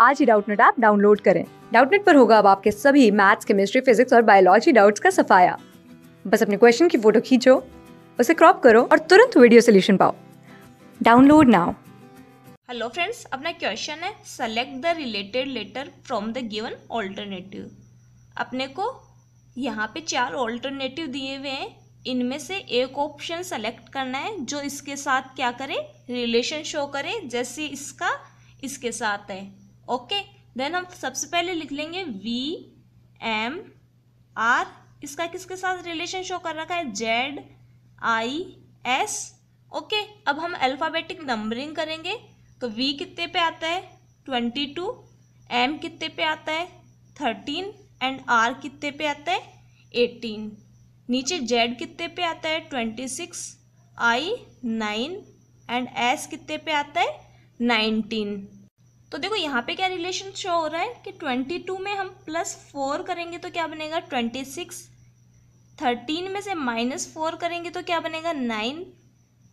आज ही Doubtnut app download करें। डाउटनेट पर होगा अब आपके सभी मैथ्स, केमिस्ट्री, फिजिक्स और बायोलॉजी डाउट्स का सफाया। बस अपने क्वेश्चन की फ़ोटो खींचो, उसे क्रॉप करो और तुरंत वीडियो सोल्यूशन पाओ। Download now. हेलो फ्रेंड्स, अपना क्वेश्चन है select the related letter from the given alternative अपने को यहाँ पे चार ऑल्टरनेटिव दिए हुए हैं। इनमें से एक ऑप्शन सेलेक्ट करना है, जो इसके साथ क्या करे? रिलेशन शो करे, जैसे इसका, इसके साथ है। ओके देन हम सबसे पहले लिख लेंगे वी एम आर इसका किसके साथ रिलेशन शो कर रखा है? जेड आई एस ओके अब हम अल्फ़ाबेटिक नंबरिंग करेंगे। तो वी कितने पे आता है? ट्वेंटी टू एम कितने पे आता है? थर्टीन एंड आर कितने पे आता है? एटीन नीचे जेड कितने पे आता है? Twenty six I nine and S कितने पे आता है? नाइनटीन तो देखो, यहाँ पे क्या रिलेशन शो हो रहा है कि ट्वेंटी टू में हम प्लस फोर करेंगे तो क्या बनेगा? ट्वेंटी सिक्स थर्टीन में से माइनस फोर करेंगे तो क्या बनेगा? नाइन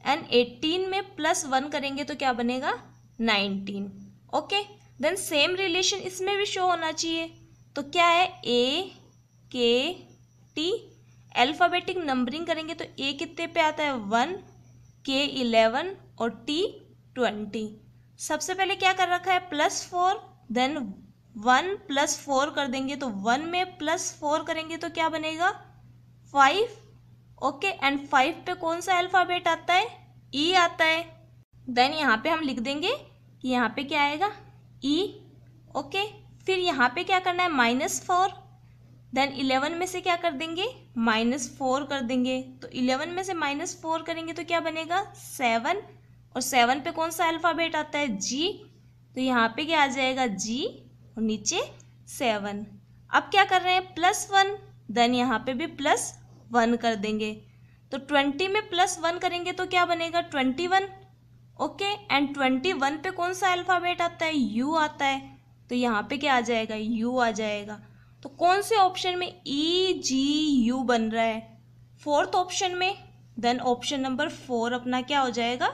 एंड एटीन में प्लस वन करेंगे तो क्या बनेगा? Nineteen okay then same relation इसमें भी शो होना चाहिए। तो क्या है? ए के टी एल्फ़ाबेटिक नंबरिंग करेंगे तो ए कितने पे आता है? वन के इलेवन और टी ट्वेंटी सबसे पहले क्या कर रखा है? Plus four then one plus four कर देंगे तो वन में प्लस फोर करेंगे तो क्या बनेगा? फाइव ओके एंड फाइव पे कौन सा अल्फ़ाबेट आता है? ई e आता है। देन यहाँ पे हम लिख देंगे कि यहाँ पे क्या आएगा? ई e, ओके फिर यहाँ पे क्या करना है? माइनस फोर देन इलेवन में से क्या कर देंगे? माइनस फोर कर देंगे। तो इलेवन में से माइनस फोर करेंगे तो क्या बनेगा? सेवन और सेवन पे कौन सा अल्फ़ाबेट आता है? जी तो यहाँ पे क्या आ जाएगा? जी और नीचे सेवन। अब क्या कर रहे हैं? प्लस वन देन यहाँ पे भी प्लस वन कर देंगे। तो ट्वेंटी में प्लस वन करेंगे तो क्या बनेगा? Twenty one okay and twenty one पे कौन सा अल्फ़ाबेट आता है? यू आता है। तो यहाँ पे क्या आ जाएगा? यू आ जाएगा। तो कौन से ऑप्शन में ई जी यू बन रहा है? फोर्थ ऑप्शन में। देन ऑप्शन नंबर फोर अपना क्या हो जाएगा?